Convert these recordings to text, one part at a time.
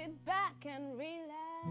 Sit back and relax.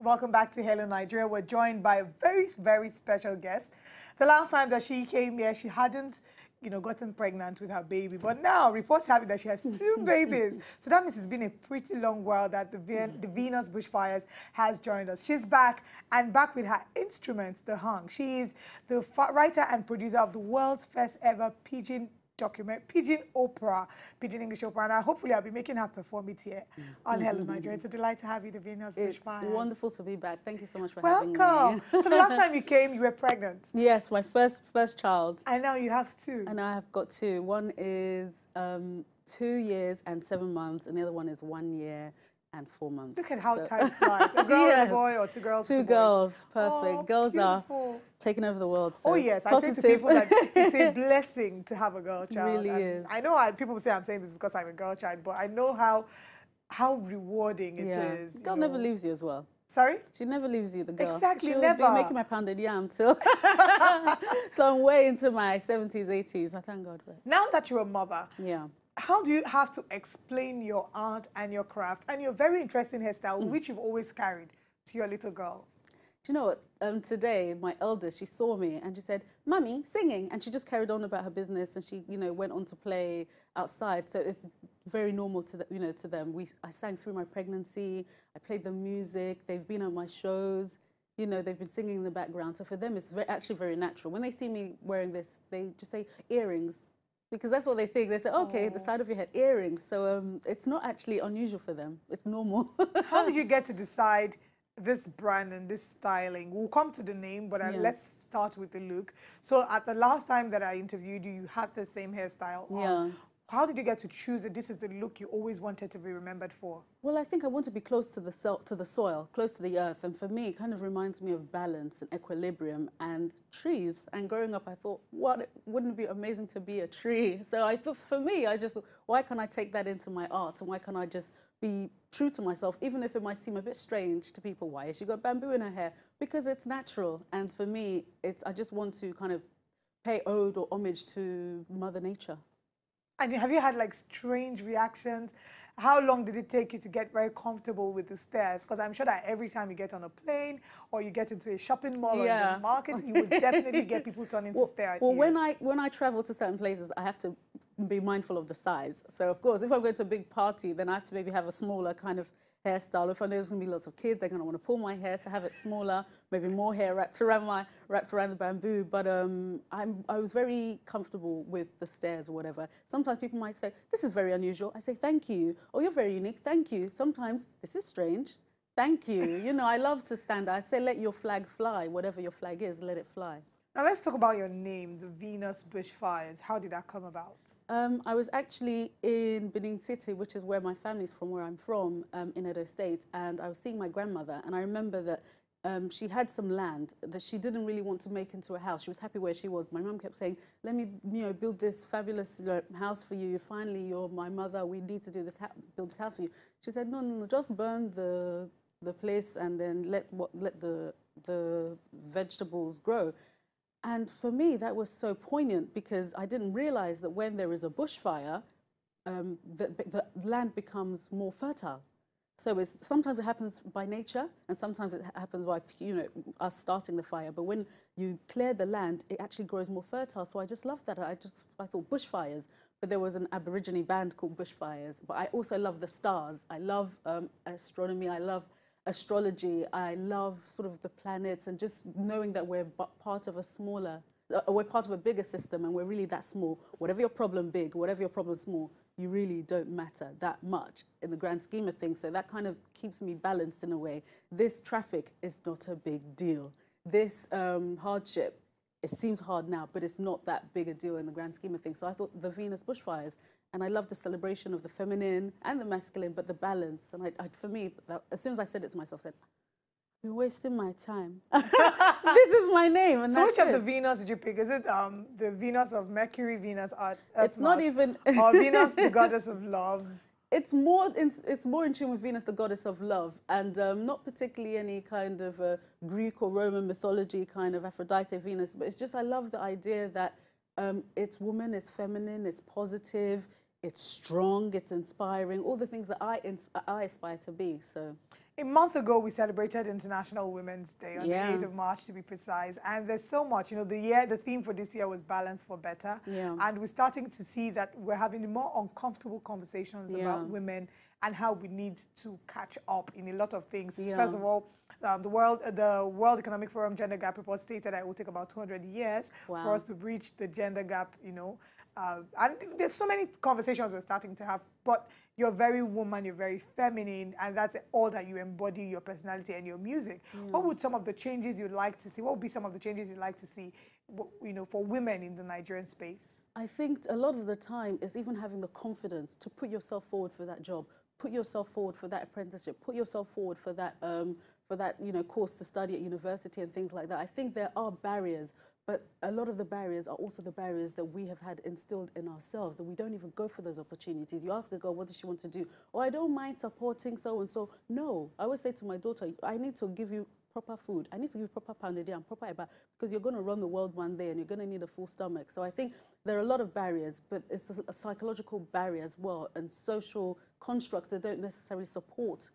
Welcome back to Hello Nigeria. We're joined by a very, very special guest. The last time that she came here, she hadn't, you know, gotten pregnant with her baby. But now reports have it that she has two babies. So that means it's been a pretty long while that the, Ven- the Venus Bushfires has joined us. She's back and back with her instruments, the hang. She is the writer and producer of the world's first ever pidgin document, Pidgin Opera, Pidgin English Opera, and I, hopefully I'll be making her perform it here on Hello Nigeria. It's a delight to have you, the Venus It's wonderful to be back. Thank you so much for having me. Welcome. me. so the last time you came, you were pregnant, yes, my first first child, and now you have two. and I have got two. One is um, two years and seven months, and the other one is one year and four months. Look at how So- time flies. A girl and a boy, or two girls, Two girls, oh, perfect. Oh, girls beautiful. are taking over the world. Oh so yes, I say to people that it's a blessing to have a girl child. really and is. I know I, people say I'm saying this because I'm a girl child, but I know how how rewarding it is. yeah. Girl never leaves you as well. Sorry. She never leaves you, the girl. Exactly, She'll never. be making my pounded yam till. so I'm way into my 70s, 80s. I thank God for it. Now that you're a mother, Yeah. How do you have to explain your art and your craft and your very interesting hairstyle, Mm. which you've always carried to your little girls? Do you know what? Um, today, my eldest, she saw me and she said, "Mummy, singing," and she just carried on about her business and she, you know, went on to play outside. So it's very normal to the, you know to them. We I sang through my pregnancy. I played the music. They've been on my shows. You know, they've been singing in the background. So for them, it's ve- actually very natural. When they see me wearing this, they just say earrings. Because that's what they think. They say, okay, the side of your head, earrings. So um, it's not actually unusual for them. It's normal. How did you get to decide this brand and this styling? We'll come to the name, but uh, Yeah. let's start with the look. So at the last time that I interviewed you, you had the same hairstyle on. How did you get to choose it? This is the look you always wanted to be remembered for. Well, I think I want to be close to the so- to the soil, close to the earth, and for me, it kind of reminds me of balance and equilibrium and trees. And growing up, I thought, what it wouldn't it be amazing to be a tree? So I thought, for me, I just thought, why can't I take that into my art, and why can't I just be true to myself, even if it might seem a bit strange to people? Why has she got bamboo in her hair? Because it's natural, and for me, it's I just want to kind of pay ode or homage to Mother Nature. And have you had like strange reactions? How long did it take you to get very comfortable with the stares? Because I'm sure that every time you get on a plane or you get into a shopping mall or in the market, you would definitely get people turning to stare at well, you. when I when I travel to certain places, I have to be mindful of the size. So of course, if I'm going to a big party, then I have to maybe have a smaller kind of hairstyle. If I know there's going to be lots of kids, they're going to want to pull my hair, so have it smaller, maybe more hair wrapped around my wrapped around the bamboo. But um, I'm I was very comfortable with the stares or whatever. Sometimes people might say, "This is very unusual." I say, "Thank you." Oh, you're very unique. Thank you. Sometimes this is strange. Thank you. You know, I love to stand. I say, let your flag fly. Whatever your flag is, let it fly. Now let's talk about your name, the Venus Bushfires. How did that come about? Um, I was actually in Benin City, which is where my family's from, where I'm from, um, in Edo State, and I was seeing my grandmother, and I remember that um, she had some land that she didn't really want to make into a house. She was happy where she was. My mum kept saying, "Let me, you know, build this fabulous house for you. Finally, you're my mother. We need to do this, build this house for you." She said, "No, no, no. Just burn the the place, and then let what let the the vegetables grow." And for me, that was so poignant because I didn't realize that when there is a bushfire, um, the, the land becomes more fertile. So it's, sometimes it happens by nature, and sometimes it happens by you know us starting the fire. But when you clear the land, it actually grows more fertile. So I just loved that. I just I thought bushfires, but there was an Aborigine band called Bushfires. But I also love the stars. I love um, astronomy. I love astrology. I love sort of the planets and just knowing that we're part of a smaller, uh, we're part of a bigger system and we're really that small. Whatever your problem big, whatever your problem small, you really don't matter that much in the grand scheme of things. So that kind of keeps me balanced in a way. This traffic is not a big deal. This um, hardship, it seems hard now, but it's not that big a deal in the grand scheme of things. So I thought the Venus bushfires And I love the celebration of the feminine and the masculine, but the balance. And I, I for me, that, as soon as I said it to myself, I said, you're wasting my time. this is my name. And So which of the Venus did you pick? Is it um, the Venus of Mercury, Venus, Earth, It's not even- or Venus, the goddess of love? it's more in, it's more in tune with Venus, the goddess of love, and um, not particularly any kind of uh, Greek or Roman mythology kind of Aphrodite Venus, but it's just I love the idea that um, it's woman, it's feminine, it's positive, it's strong, it's inspiring, all the things that I I aspire to be. So A month ago, we celebrated International Women's Day on Yeah. the 8th of March, to be precise. And there's so much. You know, the year, the theme for this year was balance for better. Yeah. And we're starting to see that we're having more uncomfortable conversations Yeah. about women and how we need to catch up in a lot of things. Yeah. First of all, um, the world, the World Economic Forum Gender Gap Report stated that it will take about 200 years for us to breach the gender gap. You know, uh, and there's so many conversations we're starting to have. But you're very woman, you're very feminine, and that's all that you embody your personality and your music. What would some of the changes you'd like to see? What would be some of the changes you'd like to see, you know, for women in the Nigerian space? I think a lot of the time is even having the confidence to put yourself forward for that job, put yourself forward for that apprenticeship, put yourself forward for that um, for that you know course to study at university and things like that. I think there are barriers, but a lot of the barriers are also the barriers that we have had instilled in ourselves that we don't even go for those opportunities. You ask a girl, what does she want to do? Oh, I don't mind supporting so and so. No, I always say to my daughter, I need to give you proper food. I need to give proper pounded yam, proper eba, because you're going to run the world one day and you're going to need a full stomach. So I think there are a lot of barriers, but it's a, a psychological barrier as well, and social constructs that don't necessarily support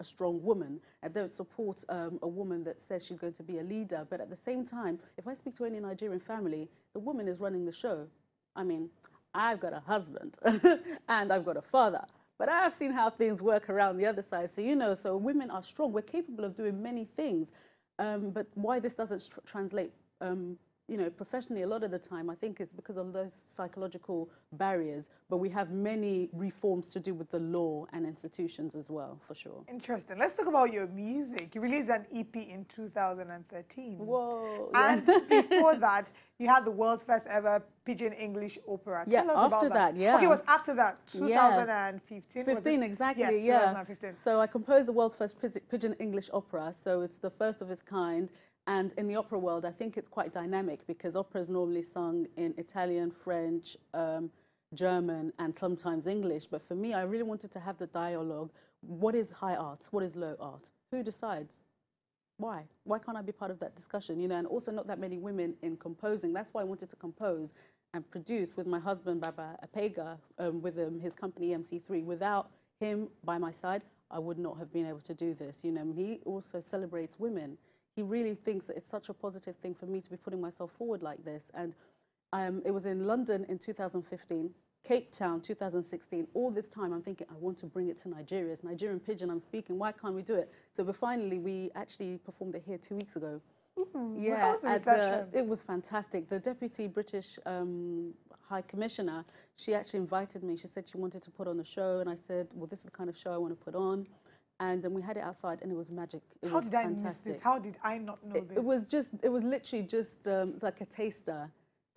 a strong woman and don't support um, a woman that says she's going to be a leader. But at the same time, if I speak to any Nigerian family, the woman is running the show. I mean, I've got a husband and I've got a father. But I've seen how things work around the other side. So, you know, so women are strong. We're capable of doing many things. Um, but why this doesn't tr- translate, um, you know, professionally a lot of the time, I think is because of those psychological barriers. But we have many reforms to do with the law and institutions as well, for sure. Interesting. Let's talk about your music. You released an EP in 2013. Whoa. And before that, you had the world's first ever Pidgin English opera. Yeah, Tell us about after that, yeah. Okay, it was after that, 2015. was 15 exactly Yes, yeah. 2015. so i composed the world's first pidgin- pidgin english opera so it's the first of its kind. And in the opera world i think it's quite dynamic because opera is normally sung in italian french um, german and sometimes english. But for me i really wanted to have the dialogue. What is high art? What is low art? Who decides why? Why can't I be part of that discussion? You know, and also not that many women in composing. That's why I wanted to compose and produce with my husband Baba Apega, um, with um, his company MC3. Without him by my side, I would not have been able to do this. You know, and he also celebrates women. He really thinks that it's such a positive thing for me to be putting myself forward like this. And um, it was in London in 2015. Cape Town 2016. All this time, I'm thinking, I want to bring it to Nigeria. It's Nigerian Pidgin I'm speaking. Why can't we do it? So, but finally, we actually performed it here two weeks ago. the at reception? it was fantastic. The deputy British um, High Commissioner, she actually invited me. She said she wanted to put on a show, and I said, "Well, this is the kind of show I want to put on." And we had it outside, and it was magic. It How was did I fantastic. miss this? How did I not know it, this? it was just, it was literally just um, like a taster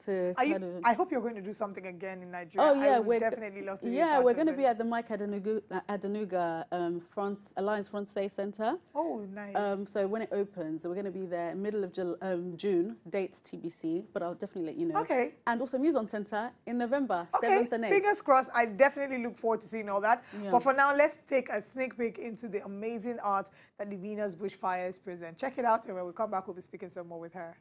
to Are you. I hope you're going to do something again in Nigeria. Oh yeah, I would we're definitely love to. Yeah, we're going to be at the Mike Adenuga, Adenuga um, France Alliance Francais Centre. Oh, nice. Um, so when it opens, we're going to be there middle of Jul- um, June. Dates TBC, but I'll definitely let you know. Okay. And also Muson Centre in November, Okay, seventh and eighth. fingers crossed. I definitely look forward to seeing all that. Yeah. But for now, let's take a sneak peek into the amazing art that the Venus Bushfires present. Check it out, and when we come back, we'll be speaking some more with her.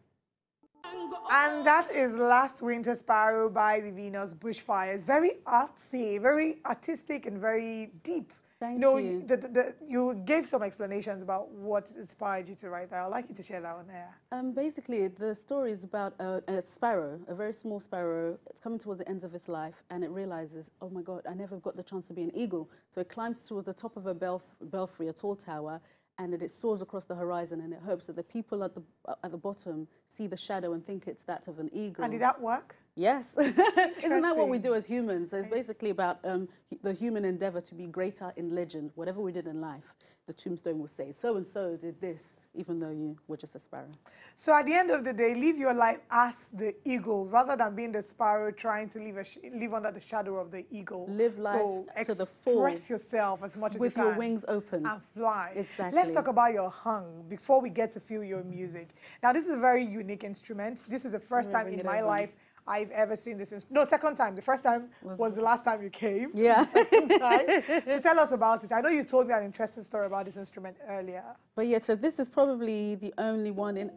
And that is Last Winter Sparrow by the Venus Bushfires. Very artsy, very artistic, and very deep. Thank you know, you. The, the, the, you gave some explanations about what inspired you to write that. I'd like you to share that on air. Um, basically, the story is about a, a sparrow, a very small sparrow. It's coming towards the end of its life, and it realizes, oh my God, I never got the chance to be an eagle. So it climbs towards the top of a belf- belfry, a tall tower, and it, it soars across the horizon, and it hopes that the people at the at the bottom see the shadow and think it's that of an eagle. And did that work? Yes. Isn't that what we do as humans? So it's basically about um, the human endeavor to be greater in legend. Whatever we did in life, the tombstone will say, so and so did this, even though you were just a sparrow. So at the end of the day, live your life as the eagle rather than being the sparrow trying to live, a sh- live under the shadow of the eagle. Live life so to the full. Express yourself as much as you can. With your wings open. And fly. Exactly. Let's talk about your hang before we get to feel your music. Now, this is a very unique instrument. This is the 1st time in my life I've ever seen this. ins- No, second time. The first time was, Was- the last time you came. Yeah. Second time. so tell us about it. I know you told me an interesting story about this instrument earlier. But yeah, so this is probably the only one in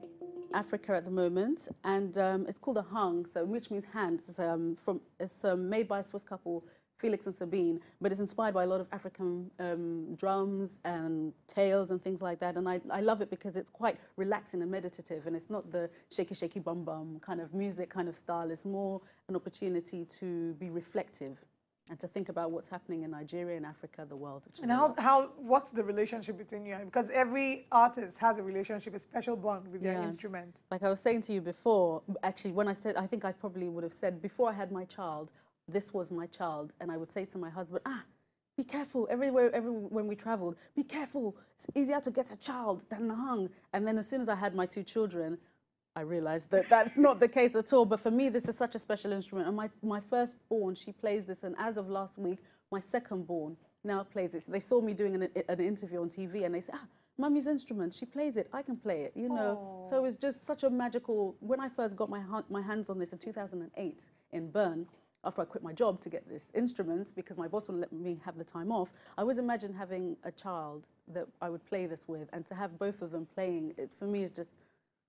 Africa at the moment, and um, it's called a hang, so which means hands. It's, um, from it's um, made by a Swiss couple, Felix and Sabine, but it's inspired by a lot of African um, drums and tales and things like that. And I, I love it because it's quite relaxing and meditative, and it's not the shaky shaky bum bum kind of music kind of style. It's more an opportunity to be reflective. And to think about what's happening in Nigeria and Africa, the world. And how, how what's the relationship between you? and Because every artist has a relationship, a special bond with their instrument. like I was saying to you before, actually, when I said, I think I probably would have said, before I had my child, this was my child. And I would say to my husband, ah, be careful. Everywhere, every, when we traveled, be careful. It's easier to get a child than a hang. And then as soon as I had my two children, I realized that that's not the case at all. But for me, this is such a special instrument. And my, my firstborn, she plays this. And as of last week, my secondborn now plays it. So they saw me doing an, an interview on TV and they said, ah, Mummy's instrument, she plays it, I can play it, you know. So it was just such a magical. When I first got my, my hands on this in 2008 in Bern, after I quit my job to get this instrument because my boss wouldn't let me have the time off, I always imagined having a child that I would play this with and to have both of them playing it for me is just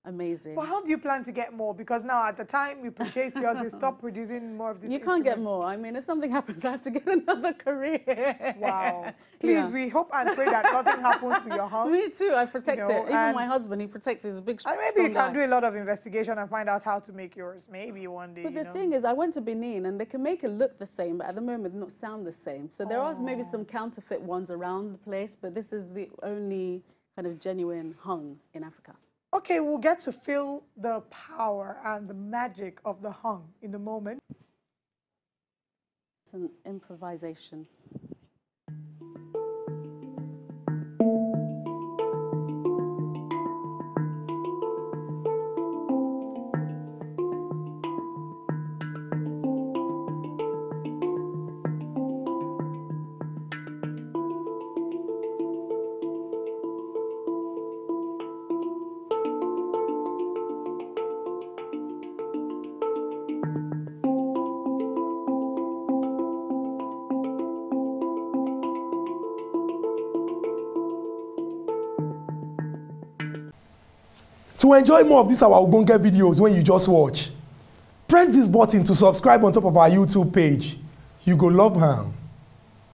amazing. But how do you plan to get more? Because now, at the time you purchased yours, they stopped producing more of these you can't get more. I mean, if something happens, I have to get another career. Wow. Please, Yeah. we hope and pray that nothing happens to your hang. Me too. I protect know, it. Even my husband, he protects his big. And maybe you can guy. do a lot of investigation and find out how to make yours. Maybe one day. But you the know. thing is, I went to Benin and they can make it look the same, but at the moment not sound the same. So there are maybe some oh. counterfeit ones around the place, but this is the only kind of genuine hang in Africa. Okay, we'll get to feel the power and the magic of the hang in a moment. It's an improvisation. To enjoy more of these our Ogbonge videos when you just watch, press this button to subscribe on top of our YouTube page. You go love am.